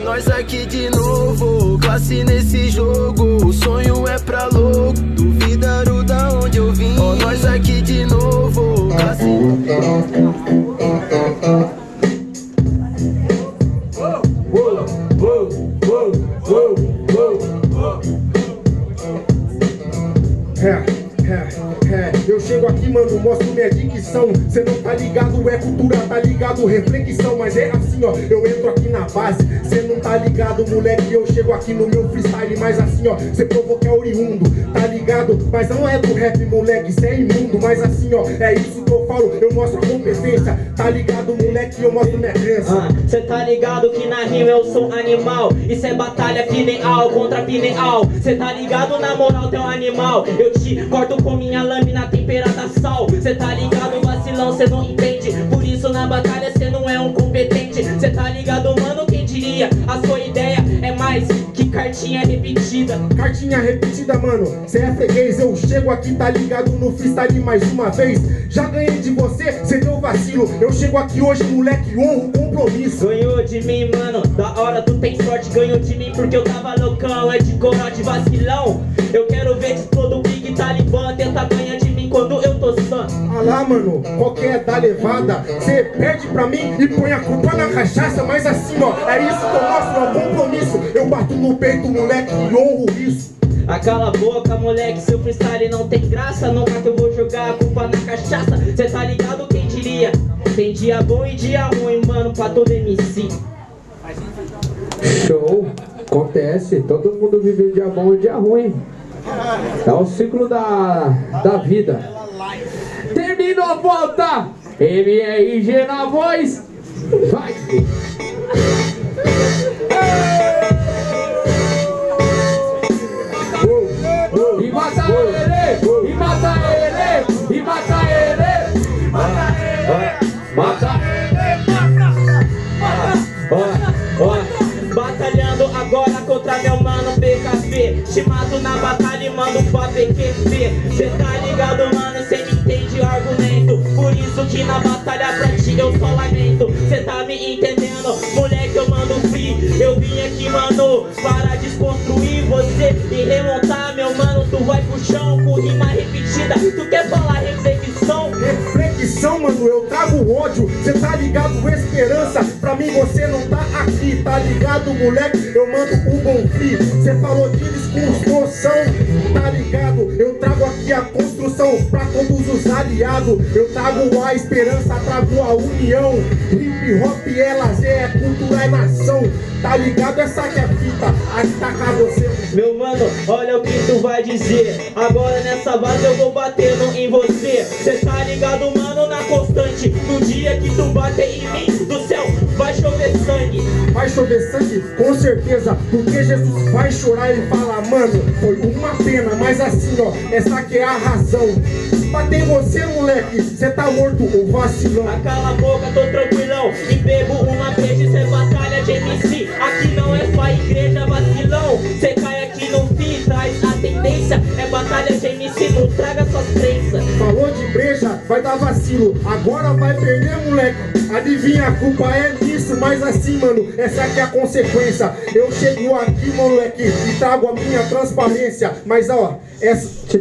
Nós aqui de novo, classe nesse jogo. O sonho é pra louco, duvidaram da Eu chego aqui, mano, mostro minha dicção. Cê não tá ligado, é cultura, tá ligado, reflexão. Mas é assim, ó, eu entro aqui na base. Cê não tá ligado, moleque, eu chego aqui no meu freestyle. Mas assim, ó, cê provou que é oriundo, tá ligado? Mas não é do rap, moleque, cê é imundo. Mas assim, ó, é isso que eu falo, eu mostro a competência. Tá ligado, moleque, eu mostro minha crença. Cê tá ligado que na rima eu sou animal? Isso é batalha pineal contra pineal. Cê tá ligado na moral teu animal? Eu te corto com minha lâmina temperada sal. Cê tá ligado vacilão, cê não entende. Por isso na batalha cê não é um competente. Cê tá ligado mano, quem diria? A sua cartinha repetida Cartinha repetida, mano. Cê é freguês, eu chego aqui, tá ligado no freestyle mais uma vez. Já ganhei de você, cê deu vacilo. Eu chego aqui hoje, moleque, honro o compromisso. Ganhou de mim, mano, da hora tu tem sorte Ganhou de mim porque eu tava loucão É de corote vacilão Eu quero ver de todo o Big Talibã Tenta ganhar de mim quando eu tô sã Ah lá, mano, qualquer da levada, cê perde pra mim e põe a culpa na cachaça. Mas assim, ó, é isso que eu mostro. Eu bato no peito, moleque, e honro isso. Acala a boca, moleque, seu freestyle não tem graça Nunca que eu vou jogar a culpa na cachaça Cê tá ligado quem diria? Tem dia bom e dia ruim, mano, pra todo MC Show! Acontece, todo mundo vive dia bom e dia ruim. É o ciclo da, da vida. Terminou a volta! MRG na voz! Batalhando agora contra meu mano PKP Te mato na batalha e mando pra PQP Cê tá ligado, mano, cê me entende argumento. Por isso que na batalha pra ti eu só lamento. Cê tá me entendendo, moleque, eu mando free. Eu vim aqui, mano, para desconstruir você E remontar, meu mano, tu vai pro chão Com rima repetida, tu quer falar reflexão? Reflexão, mano, eu trago ódio. Cê tá ligado, esperança. Pra mim você não tá aqui, tá ligado, moleque? Eu mando o bom free. Cê falou de desconstrução, tá ligado? Eu trago aqui a construção pra todos os aliados. Eu trago a esperança, trago a união. Hip hop é lazer, é cultura, é nação. Tá ligado? Essa que é a fita. Aqui tá cá você. Meu mano, olha o que tu vai dizer Agora nessa base eu vou batendo em você Cê tá ligado, mano, na constante No dia que tu bater em mim, chover sangue? Com certeza, porque Jesus vai chorar e falar, mano, foi uma pena, mas assim, ó, essa que é a razão. Bater em você, moleque, cê tá morto ou vacilão. Cala a boca, tô tranquilão E bebo uma breja, isso é batalha de MC Aqui não é só igreja vacilão Cê cai aqui no fim, traz a tendência É batalha de MC, não traga dar vacilo. Agora vai perder, moleque. Adivinha, a culpa é nisso, mas assim, mano, essa que é a consequência. Eu chego aqui, moleque, e trago a minha transparência. Mas ó, essa. Tch,